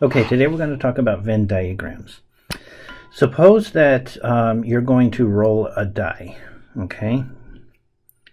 Okay, today we're going to talk about Venn diagrams. Suppose that um, you're going to roll a die, okay?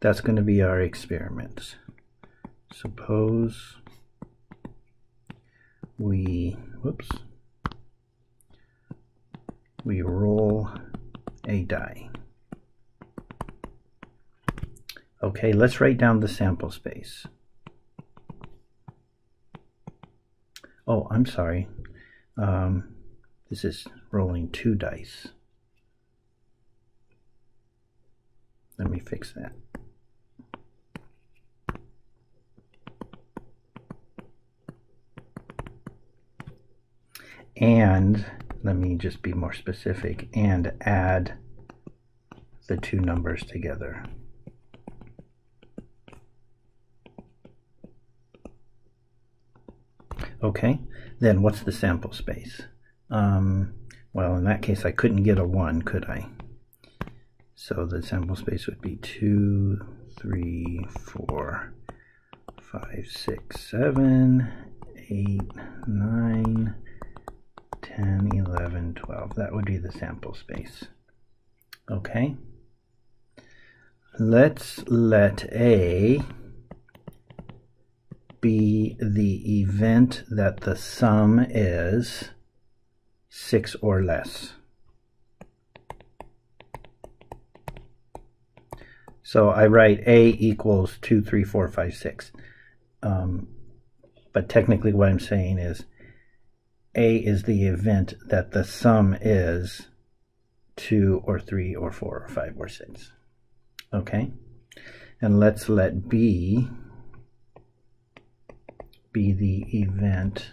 That's going to be our experiment. Suppose we, whoops, we roll a die. Okay, let's write down the sample space. Oh, I'm sorry. Um, this is rolling two dice. Let me fix that. And let me just be more specific and add the two numbers together. Okay, then what's the sample space? Um, well, in that case, I couldn't get a 1, could I? So the sample space would be 2, 3, 4, 5, 6, 7, 8, 9, 10, 11, 12. That would be the sample space. Okay. Let's let A be the event that the sum is 6 or less. So I write A equals 2, 3, 4, 5, 6. Um, but technically what I'm saying is A is the event that the sum is 2 or 3 or 4 or 5 or 6. Okay? And let's let B be the event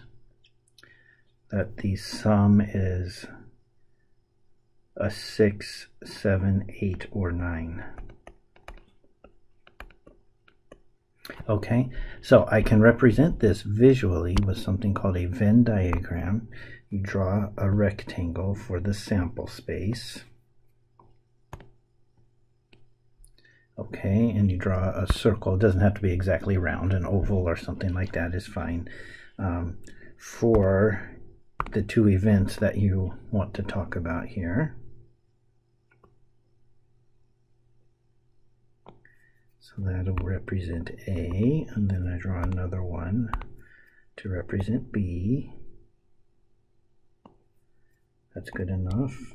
that the sum is a 6, 7, 8, or 9. Okay, so I can represent this visually with something called a Venn diagram. You draw a rectangle for the sample space. Okay, and you draw a circle. It doesn't have to be exactly round, an oval or something like that is fine um, for the two events that you want to talk about here. So that'll represent A, and then I draw another one to represent B. That's good enough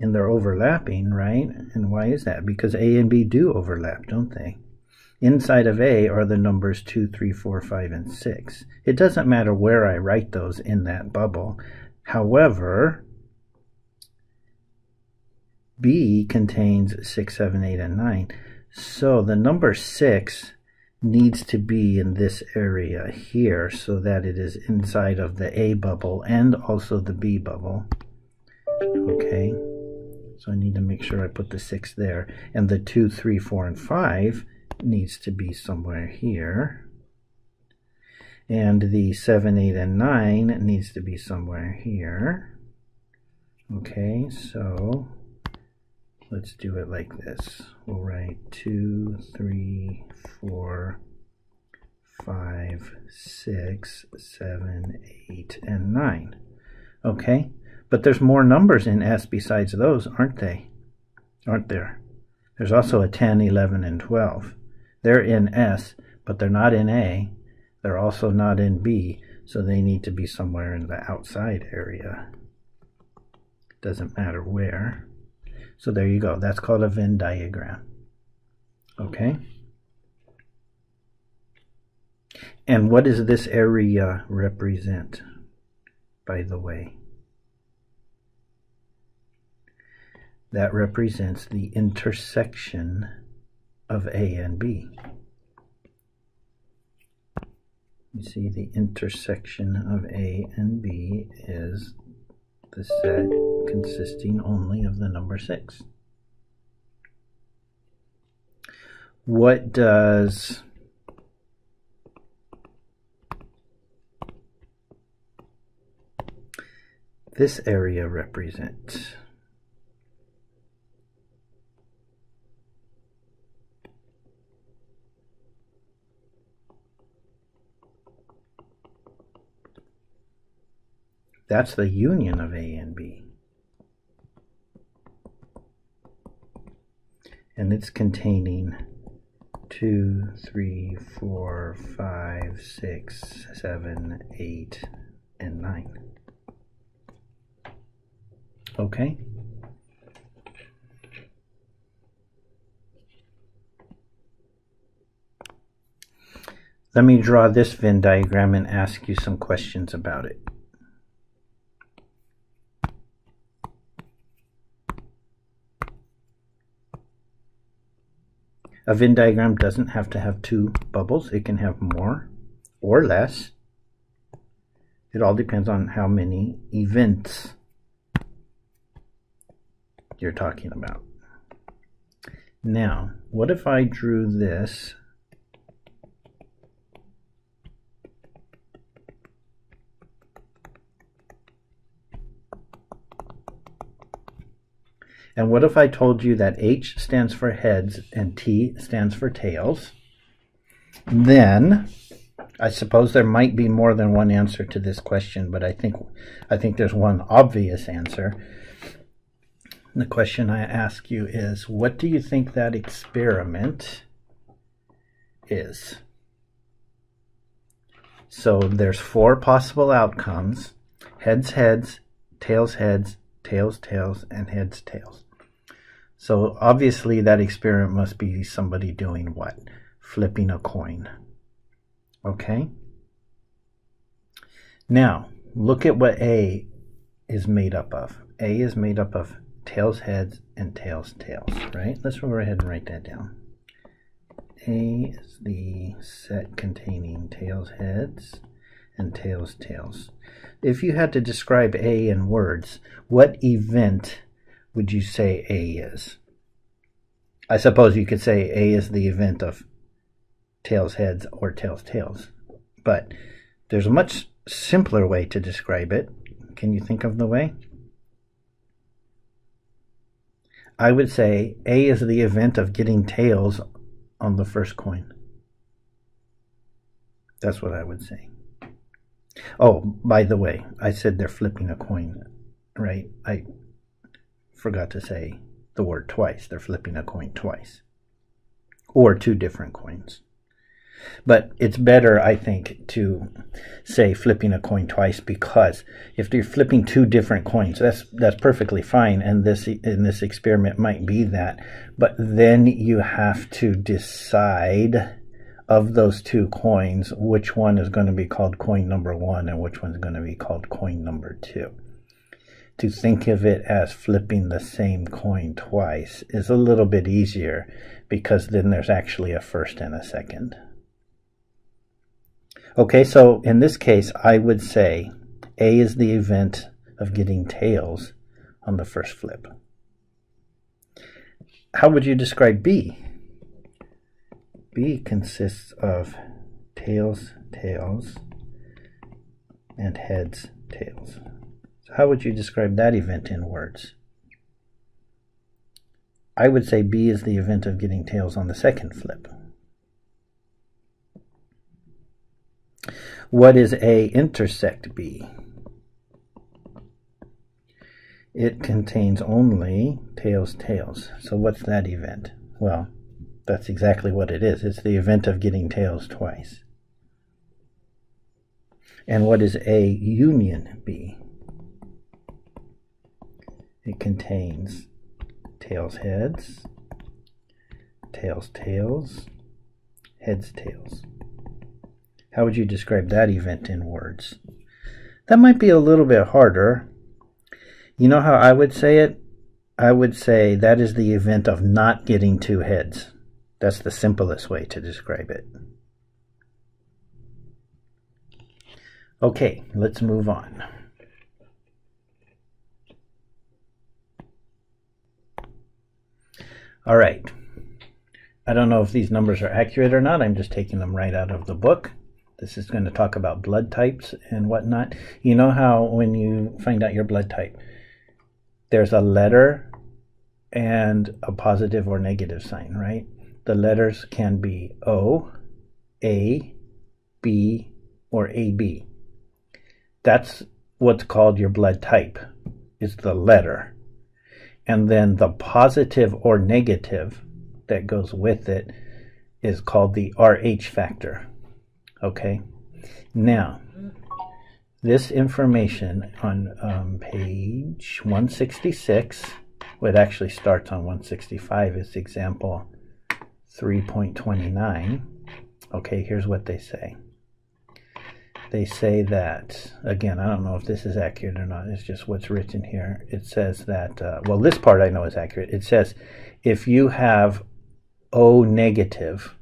and they're overlapping, right? And why is that? Because A and B do overlap, don't they? Inside of A are the numbers 2, 3, 4, 5, and 6. It doesn't matter where I write those in that bubble. However, B contains 6, 7, 8, and 9. So the number 6 needs to be in this area here so that it is inside of the A bubble and also the B bubble. Okay. So I need to make sure I put the 6 there. And the 2, 3, 4, and 5 needs to be somewhere here. And the 7, 8, and 9 needs to be somewhere here. Okay, so let's do it like this. We'll write 2, 3, 4, 5, 6, 7, 8, and 9. Okay, but there's more numbers in S besides those, aren't they? Aren't there? There's also a 10, 11, and 12. They're in S, but they're not in A. They're also not in B, so they need to be somewhere in the outside area. Doesn't matter where. So there you go. That's called a Venn diagram. Okay? And what does this area represent, by the way? That represents the intersection of A and B. You see the intersection of A and B is the set consisting only of the number 6. What does this area represent? That's the union of A and B. And it's containing 2, 3, 4, 5, 6, 7, 8, and 9. Okay? Let me draw this Venn diagram and ask you some questions about it. A Venn diagram doesn't have to have two bubbles. It can have more or less. It all depends on how many events you're talking about. Now, what if I drew this And what if I told you that H stands for heads and T stands for tails? Then I suppose there might be more than one answer to this question, but I think I think there's one obvious answer. The question I ask you is what do you think that experiment is? So there's four possible outcomes. Heads heads, tails heads, tails tails, and heads tails. So obviously that experiment must be somebody doing what? Flipping a coin. Okay? Now, look at what A is made up of. A is made up of tails, heads, and tails, tails, right? Let's go ahead and write that down. A is the set containing tails, heads, and tails, tails. If you had to describe A in words, what event would you say A is? I suppose you could say A is the event of tails heads or tails tails, but there's a much simpler way to describe it. Can you think of the way? I would say A is the event of getting tails on the first coin. That's what I would say. Oh, by the way, I said they're flipping a coin, right? I forgot to say the word twice. They're flipping a coin twice. Or two different coins. But it's better, I think, to say flipping a coin twice because if you're flipping two different coins, that's that's perfectly fine, and this in this experiment might be that. But then you have to decide of those two coins which one is going to be called coin number one and which one's going to be called coin number two to think of it as flipping the same coin twice is a little bit easier because then there's actually a first and a second. Okay, so in this case, I would say A is the event of getting tails on the first flip. How would you describe B? B consists of tails, tails, and heads, tails. So how would you describe that event in words? I would say B is the event of getting tails on the second flip. What is A intersect B? It contains only tails, tails. So what's that event? Well, that's exactly what it is. It's the event of getting tails twice. And what is A union B? It contains tails, heads, tails, tails, heads, tails. How would you describe that event in words? That might be a little bit harder. You know how I would say it? I would say that is the event of not getting two heads. That's the simplest way to describe it. Okay, let's move on. All right. I don't know if these numbers are accurate or not. I'm just taking them right out of the book. This is going to talk about blood types and whatnot. You know how when you find out your blood type, there's a letter and a positive or negative sign, right? The letters can be O, A, B, or AB. That's what's called your blood type. It's the letter. And then the positive or negative that goes with it is called the RH factor. Okay? Now, this information on um, page 166, well, it actually starts on 165, is example 3.29. Okay, here's what they say. They say that, again, I don't know if this is accurate or not, it's just what's written here. It says that, uh, well, this part I know is accurate. It says if you have O negative,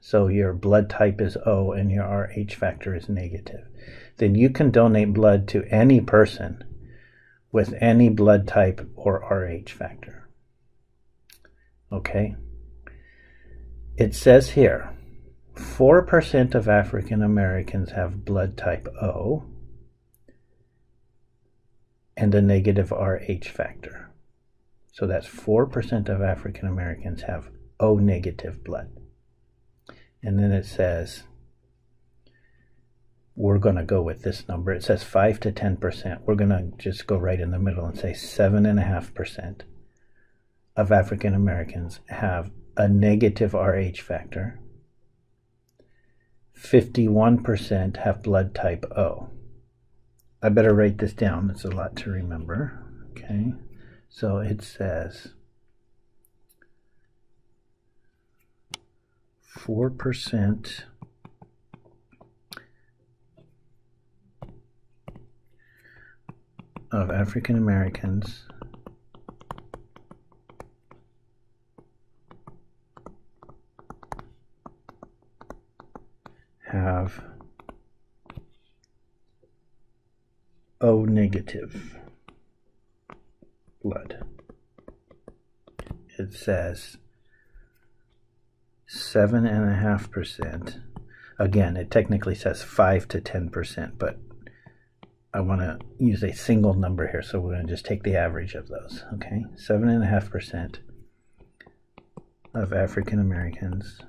so your blood type is O and your RH factor is negative, then you can donate blood to any person with any blood type or RH factor. Okay? It says here 4% of African Americans have blood type O and a negative RH factor. So that's 4% of African Americans have O negative blood. And then it says, we're going to go with this number. It says 5 to 10%. We're going to just go right in the middle and say 7.5% of African Americans have a negative RH factor 51% have blood type O. I better write this down. It's a lot to remember. Okay. So it says 4% of African Americans have O negative blood. It says seven and a half percent. Again, it technically says five to ten percent, but I want to use a single number here, so we're going to just take the average of those. Okay, seven and a half percent of African Americans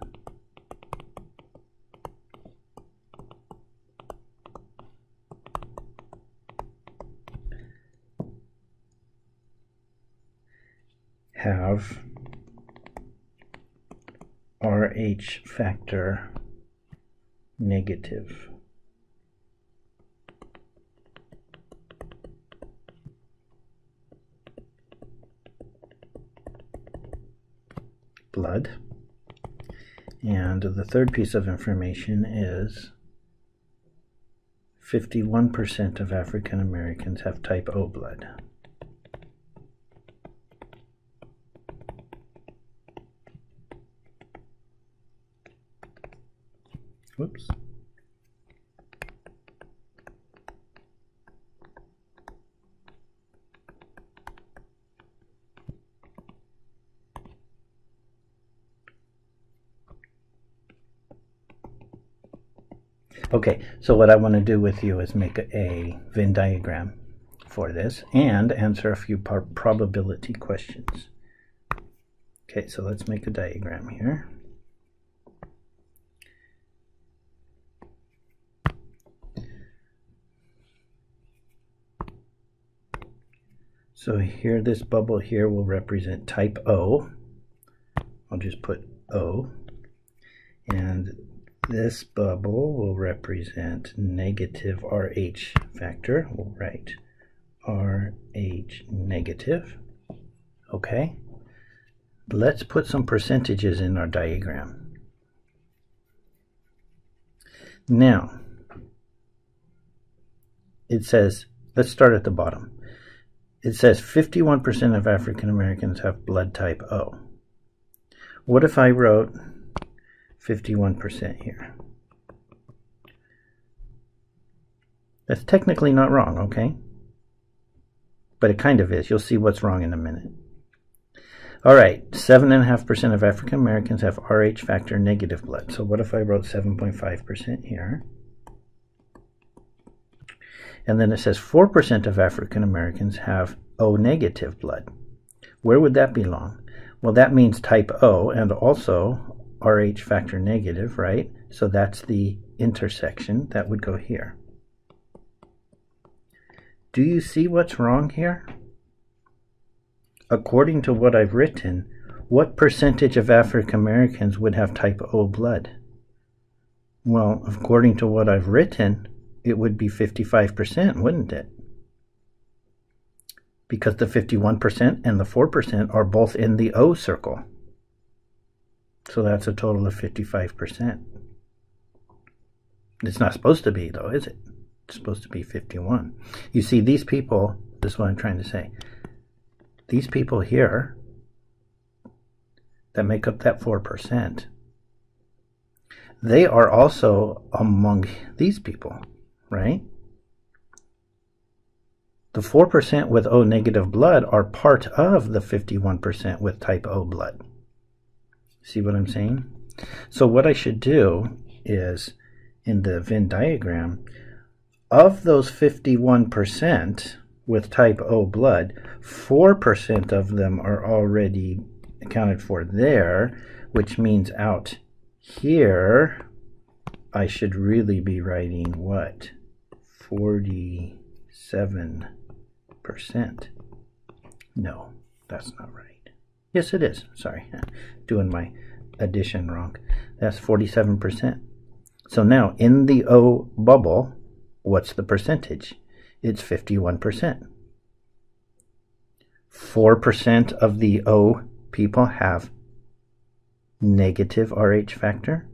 have RH factor negative. blood. And the third piece of information is 51% of African Americans have type O blood. Whoops. Okay, so what I want to do with you is make a, Venn diagram for this and answer a few probability questions. Okay, so let's make a diagram here. So here, this bubble here will represent type O. I'll just put O. And this bubble will represent negative RH factor. We'll write RH negative. Okay. Let's put some percentages in our diagram. Now, it says, let's start at the bottom it says 51% of African Americans have blood type O. What if I wrote 51% here? That's technically not wrong, okay? But it kind of is. You'll see what's wrong in a minute. All right, 7.5% of African Americans have RH factor negative blood. So what if I wrote 7.5% here? And then it says 4% of African Americans have O negative blood. Where would that belong? Well, that means type O and also RH factor negative, right? So that's the intersection that would go here. Do you see what's wrong here? According to what I've written, what percentage of African Americans would have type O blood? Well, according to what I've written, it would be 55%, wouldn't it? Because the 51% and the 4% are both in the O circle. So that's a total of 55%. It's not supposed to be, though, is it? It's supposed to be 51. You see, these people, this is what I'm trying to say. These people here that make up that 4%, they are also among these people, right? The 4% with O negative blood are part of the 51% with type O blood. See what I'm saying? So what I should do is, in the Venn diagram, of those 51% with type O blood, 4% of them are already accounted for there, which means out here, I should really be writing what? 47%. No, that's not right. Yes, it is. Sorry, doing my addition wrong. That's 47%. So now in the O bubble, what's the percentage? It's 51%. 4% of the O people have negative RH factor,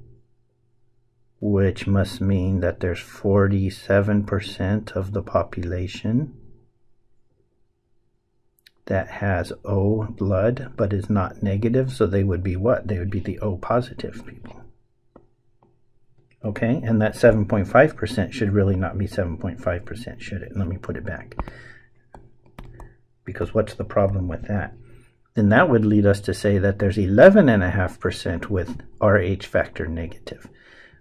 which must mean that there's 47% of the population that has O blood but is not negative, so they would be what? They would be the O positive people. Okay, and that 7.5% should really not be 7.5%, should it? Let me put it back. Because what's the problem with that? then that would lead us to say that there's 11.5% with RH factor negative.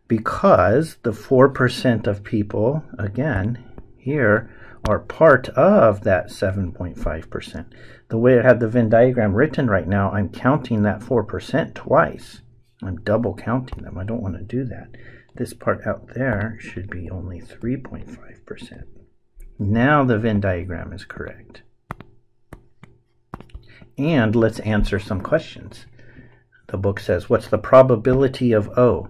Because the 4% of people, again, here, are part of that 7.5%. The way I have the Venn diagram written right now, I'm counting that 4% twice. I'm double counting them. I don't want to do that. This part out there should be only 3.5%. Now the Venn diagram is correct and let's answer some questions. The book says, What's the probability of O?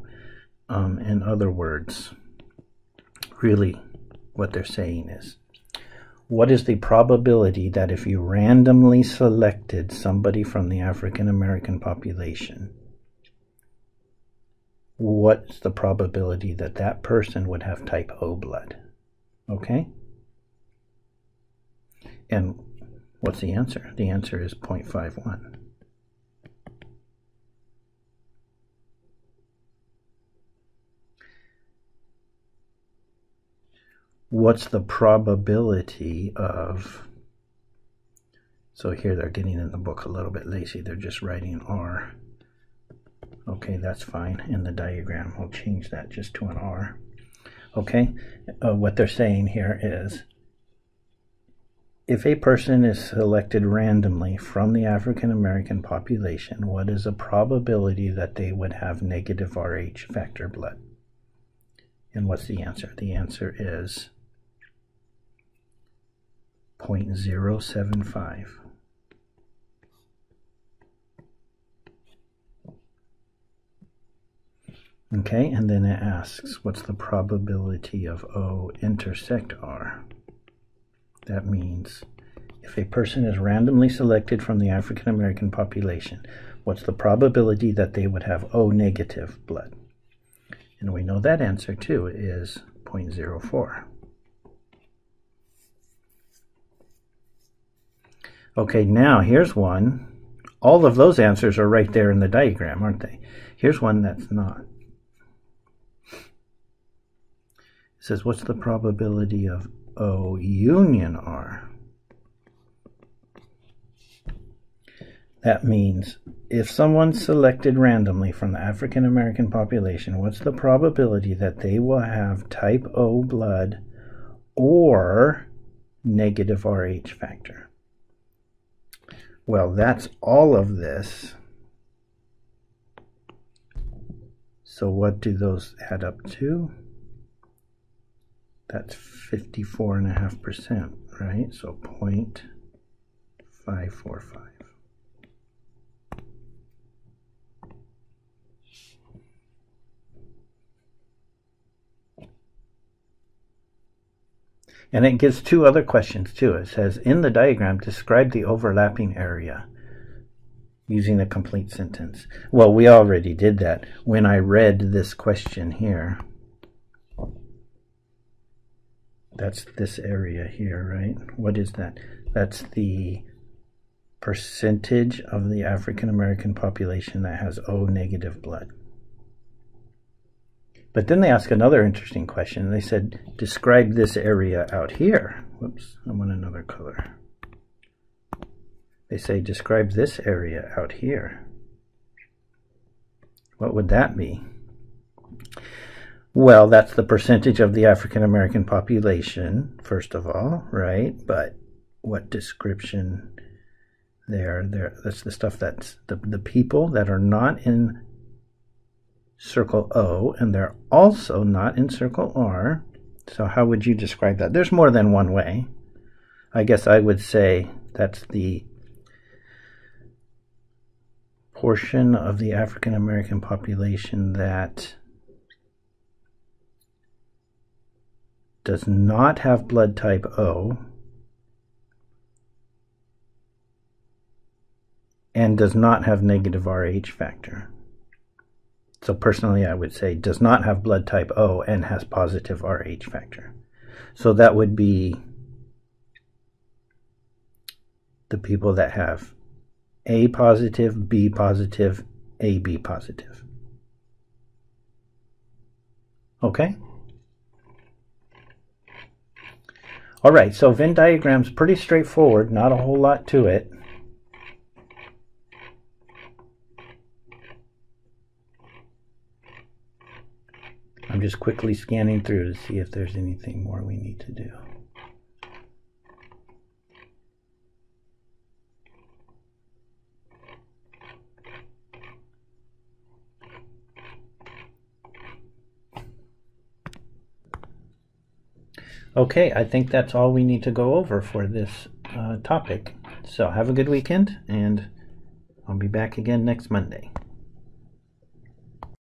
Um, in other words, really what they're saying is, what is the probability that if you randomly selected somebody from the African American population, what's the probability that that person would have type O blood? Okay? And What's the answer? The answer is 0.51. What's the probability of, so here they're getting in the book a little bit lazy, they're just writing R. Okay, that's fine. In the diagram, we'll change that just to an R. Okay, uh, what they're saying here is if a person is selected randomly from the African American population, what is the probability that they would have negative Rh factor blood? And what's the answer? The answer is 0.075. Okay, and then it asks, what's the probability of O intersect R? That means if a person is randomly selected from the African American population, what's the probability that they would have O negative blood? And we know that answer too is 0.04. Okay, now here's one. All of those answers are right there in the diagram, aren't they? Here's one that's not. It says, what's the probability of O union R. That means if someone's selected randomly from the African American population, what's the probability that they will have type O blood or negative RH factor? Well, that's all of this. So what do those add up to? That's 54.5%, right? So 0.545. And it gives two other questions too. It says, in the diagram, describe the overlapping area using a complete sentence. Well, we already did that when I read this question here. That's this area here, right? What is that? That's the percentage of the African American population that has O negative blood. But then they ask another interesting question. They said, describe this area out here. Whoops, I want another color. They say, describe this area out here. What would that be? Well, that's the percentage of the African American population, first of all, right? But what description there? There, that's the stuff that's the, the people that are not in circle O, and they're also not in circle R. So how would you describe that? There's more than one way. I guess I would say that's the portion of the African American population that does not have blood type O and does not have negative RH factor. So personally, I would say does not have blood type O and has positive Rh factor. So that would be the people that have A positive, B positive, AB positive. Okay? All right, so Venn diagram's pretty straightforward, not a whole lot to it. I'm just quickly scanning through to see if there's anything more we need to do. Okay, I think that's all we need to go over for this uh, topic. So have a good weekend, and I'll be back again next Monday.